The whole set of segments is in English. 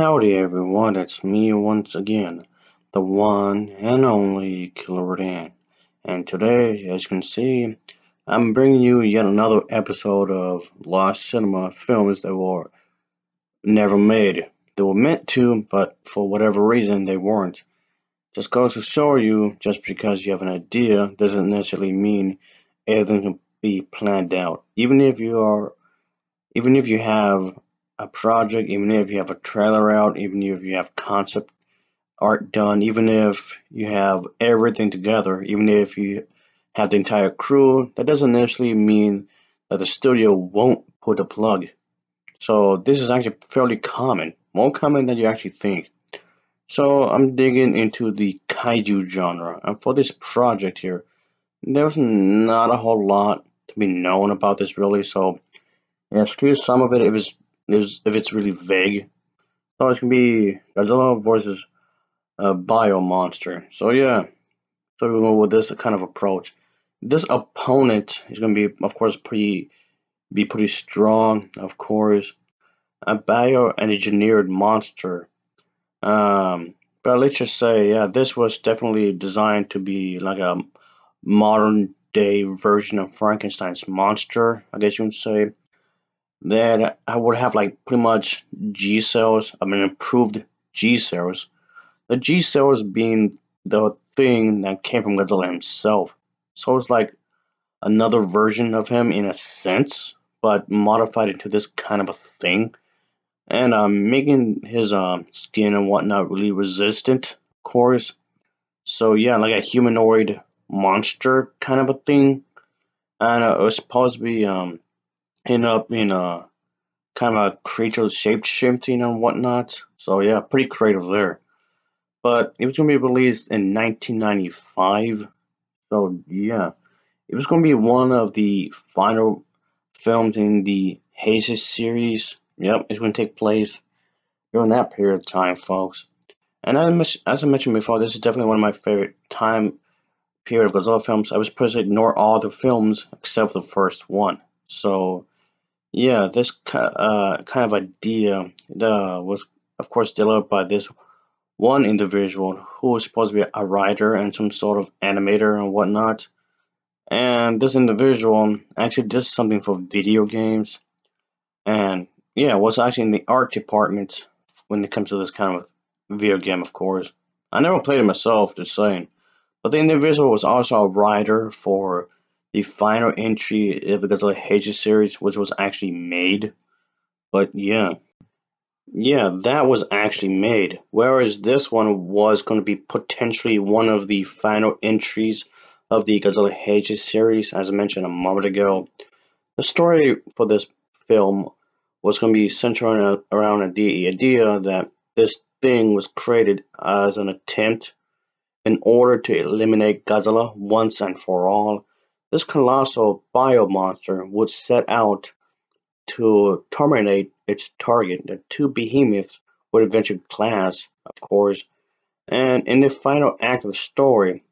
Howdy everyone, it's me once again, the one and only Killer Dan. And today, as you can see, I'm bringing you yet another episode of Lost Cinema films that were never made. They were meant to, but for whatever reason, they weren't. Just goes to show you, just because you have an idea doesn't necessarily mean everything can be planned out. Even if you are, even if you have a project, even if you have a trailer out, even if you have concept art done, even if you have everything together, even if you have the entire crew, that doesn't necessarily mean that the studio won't put a plug. So this is actually fairly common, more common than you actually think. So I'm digging into the kaiju genre, and for this project here, there's not a whole lot to be known about this really. So excuse some of it if it's is if it's really vague. So it's gonna be Godzilla versus a bio monster. So yeah, so we're go with this kind of approach. This opponent is gonna be, of course, pretty be pretty strong. Of course, a bio engineered monster. Um, but let's just say, yeah, this was definitely designed to be like a modern day version of Frankenstein's monster, I guess you would say that I would have like pretty much G cells, I mean improved G cells. The G cells being the thing that came from Godzilla himself. So it's like another version of him in a sense, but modified into this kind of a thing. And um, making his um, skin and whatnot really resistant, of course. So yeah, like a humanoid monster kind of a thing. And uh, it was supposed to be um, end up in a kind of a creature shape shifting and whatnot. So yeah, pretty creative there. But it was going to be released in 1995. So yeah, it was going to be one of the final films in the Heisei series. Yep, it's to take place during that period of time, folks. And as I mentioned before, this is definitely one of my favorite time period of Godzilla films. I was supposed to ignore all the films except the first one. So yeah, this uh, kind of idea uh, was, of course, developed by this one individual who was supposed to be a writer and some sort of animator and whatnot. And this individual actually did something for video games. And yeah, was actually in the art department when it comes to this kind of video game, of course. I never played it myself, just saying. But the individual was also a writer for the final entry of the Godzilla series, which was actually made. But yeah. Yeah, that was actually made. Whereas this one was going to be potentially one of the final entries of the Godzilla series, as I mentioned a moment ago. The story for this film was going to be centered around the idea that this thing was created as an attempt in order to eliminate Godzilla once and for all this colossal biomonster would set out to terminate its target, the two behemoths would eventually clash, of course. And in the final act of the story,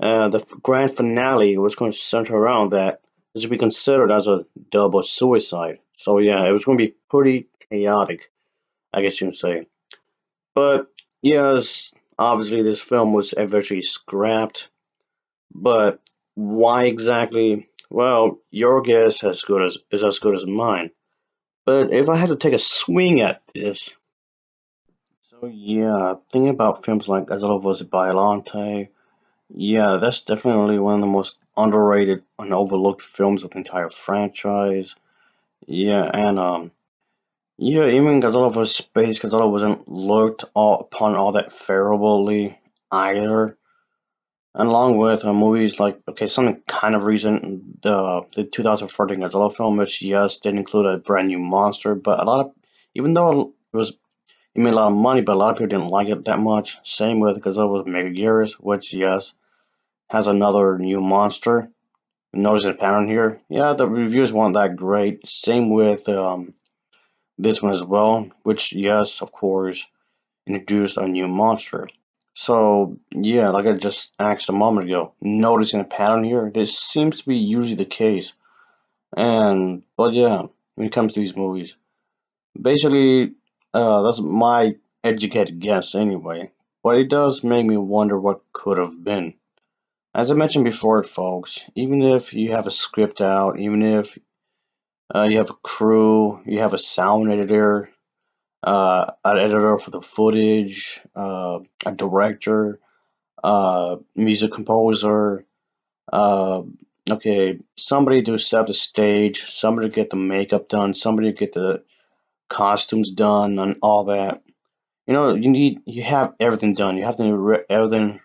uh, the grand finale was going to center around that. This would be considered as a double suicide. So yeah, it was going to be pretty chaotic, I guess you can say. But yes, obviously this film was eventually scrapped. But why exactly? Well, your guess as good as is as good as mine. But if I had to take a swing at this, so yeah, thinking about films like Godzilla vs. Biollante, yeah, that's definitely one of the most underrated and overlooked films of the entire franchise. Yeah, and um, yeah, even Godzilla vs. Space, Godzilla wasn't looked all, upon all that favorably either. And along with uh, movies like, okay, something kind of recent, the the 2014 Godzilla film, which yes, did include a brand new monster, but a lot of, even though it was, it made a lot of money, but a lot of people didn't like it that much. Same with Godzilla with Megaguirus, which yes, has another new monster. Notice the pattern here. Yeah, the reviews weren't that great. Same with um, this one as well, which yes, of course, introduced a new monster. So yeah, like I just asked a moment ago, noticing a pattern here, this seems to be usually the case. And but yeah, when it comes to these movies, basically Uh, that's my educated guess anyway. But it does make me wonder what could have been. As I mentioned before, folks, even if you have a script out, even if uh, you have a crew, you have a sound editor, uh, an editor for the footage, uh, a director, uh, music composer, uh, okay, somebody to set the stage, somebody to get the makeup done, somebody to get the costumes done, and all that. You know, you need you have everything done. You have to everything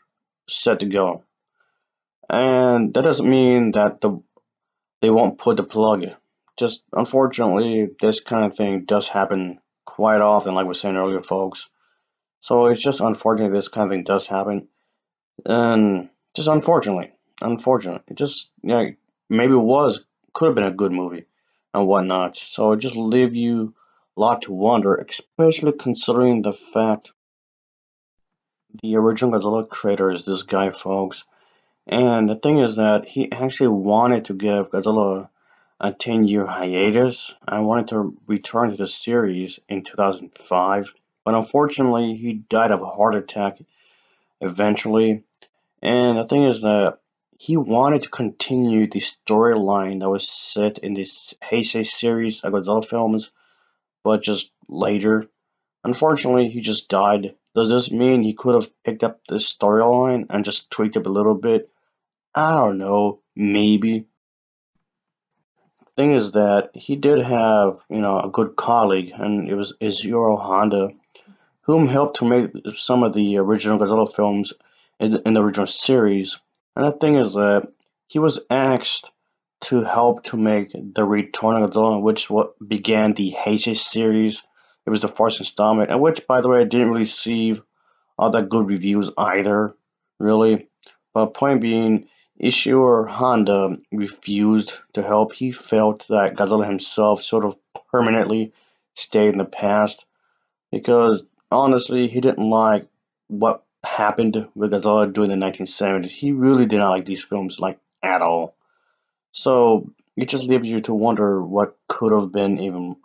set to go, and that doesn't mean that the they won't put the plug. Just unfortunately, this kind of thing does happen quite often, like we were saying earlier, folks. So it's just unfortunate this kind of thing does happen, and just unfortunately, unfortunate. It just yeah, maybe it was could have been a good movie and whatnot. So it just leave you a lot to wonder, especially considering the fact the original Godzilla creator is this guy, folks. And the thing is that he actually wanted to give Godzilla a 10 year hiatus. I wanted to return to the series in 2005, but unfortunately, he died of a heart attack eventually. And the thing is that he wanted to continue the storyline that was set in this Heisei series of Godzilla films, but just later. Unfortunately, he just died. Does this mean he could have picked up this storyline and just tweaked it a little bit? I don't know, maybe thing is that he did have, you know, a good colleague, and it was Ishiro Honda, whom helped to make some of the original Godzilla films in, in the original series. And the thing is that he was asked to help to make the Return of Godzilla, which what began the Heisei series. It was the first installment, and which, by the way, didn't receive all that good reviews either, really. But point being, Ishiro Honda refused to help. He felt that Godzilla himself sort of permanently stayed in the past because honestly, he didn't like what happened with Godzilla during the 1970s. He really did not like these films like at all. So it just leaves you to wonder what could have been even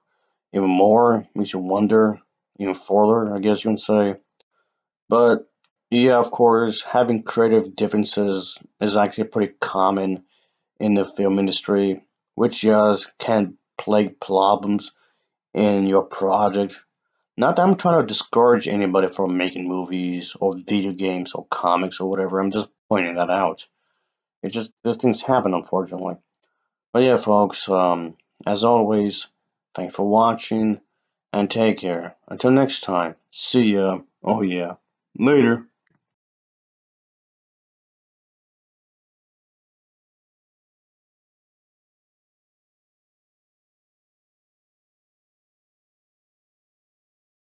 even more. Makes you wonder even further, I guess you can say. But yeah, of course, having creative differences is actually pretty common in the film industry, which just can plague problems in your project. Not that I'm trying to discourage anybody from making movies or video games or comics or whatever. I'm just pointing that out. It just these things happen, unfortunately. But yeah, folks. Um, as always, thanks for watching and take care. Until next time, see ya. Oh yeah, later.